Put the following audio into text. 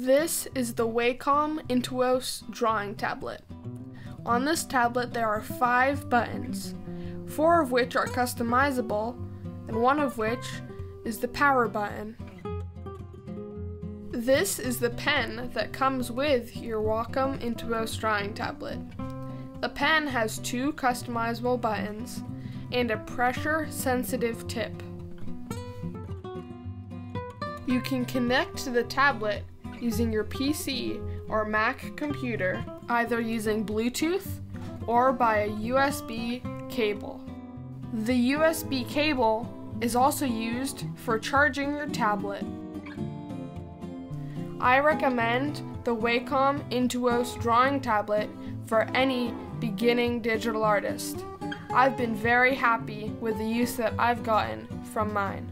This is the Wacom Intuos drawing tablet. On this tablet there are five buttons, four of which are customizable, and one of which is the power button. This is the pen that comes with your Wacom Intuos drawing tablet. The pen has two customizable buttons and a pressure sensitive tip. You can connect to the tablet using your PC or Mac computer, either using Bluetooth or by a USB cable. The USB cable is also used for charging your tablet. I recommend the Wacom Intuos drawing tablet for any beginning digital artist. I've been very happy with the use that I've gotten from mine.